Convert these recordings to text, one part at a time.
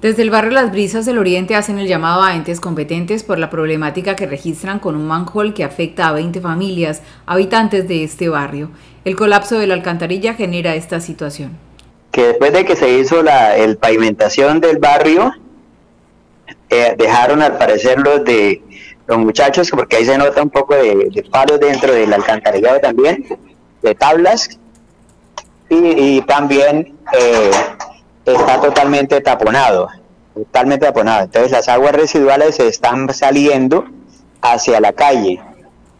Desde el barrio Las Brisas del Oriente hacen el llamado a entes competentes por la problemática que registran con un manhole que afecta a 20 familias, habitantes de este barrio. El colapso de la alcantarilla genera esta situación. Que después de que se hizo la el pavimentación del barrio, eh, dejaron al parecer los de los muchachos, porque ahí se nota un poco de, palos dentro del alcantarillado también, de tablas, y, también eh, está totalmente taponado, totalmente taponado. Entonces las aguas residuales están saliendo hacia la calle.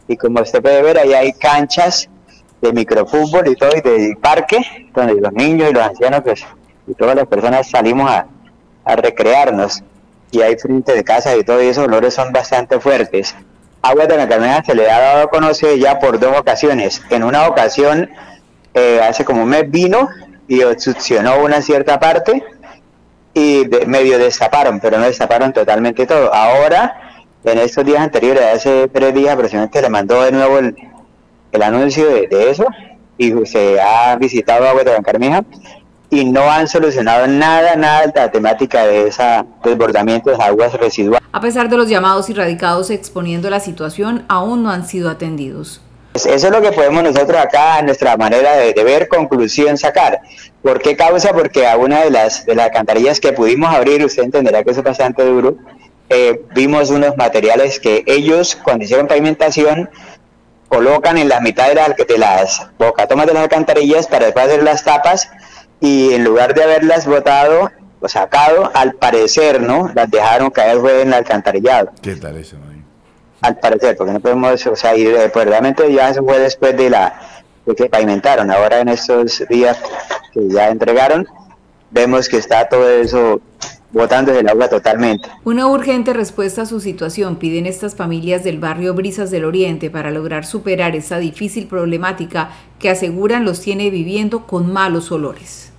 Y como usted puede ver, ahí hay canchas de microfútbol y todo, y de parque, donde los niños y los ancianos pues, y todas las personas salimos a, recrearnos. Y hay frente de casa y todo, y esos olores son bastante fuertes. Agua de la Carmena se le ha dado a conocer ya por dos ocasiones. En una ocasión, eh, hace como un mes vino y succionó una cierta parte y medio destaparon, pero no destaparon totalmente todo. Ahora, en estos días anteriores, hace tres días aproximadamente, le mandó de nuevo el, anuncio de, eso y se ha visitado Agua de Bancarmija y no han solucionado nada, nada de la temática de ese desbordamiento de aguas residuales. A pesar de los llamados y radicados exponiendo la situación, aún no han sido atendidos. Pues eso es lo que podemos nosotros acá, nuestra manera de, ver, conclusión sacar. ¿Por qué causa? Porque a una de las, de las alcantarillas que pudimos abrir, usted entenderá que eso es bastante duro, eh, vimos unos materiales que ellos, cuando hicieron pavimentación, colocan en la mitad de, la, de las bocatomas de las alcantarillas para después hacer las tapas y en lugar de haberlas botado o sacado, al parecer, ¿no? Las dejaron caer en el alcantarillado. ¿Qué tal eso? Al parecer, porque no podemos, o sea, y pues realmente ya eso fue después de la de que pavimentaron. Ahora en estos días que ya entregaron, vemos que está todo eso botando el agua totalmente. Una urgente respuesta a su situación piden estas familias del barrio Brisas del Oriente para lograr superar esa difícil problemática que aseguran los tiene viviendo con malos olores.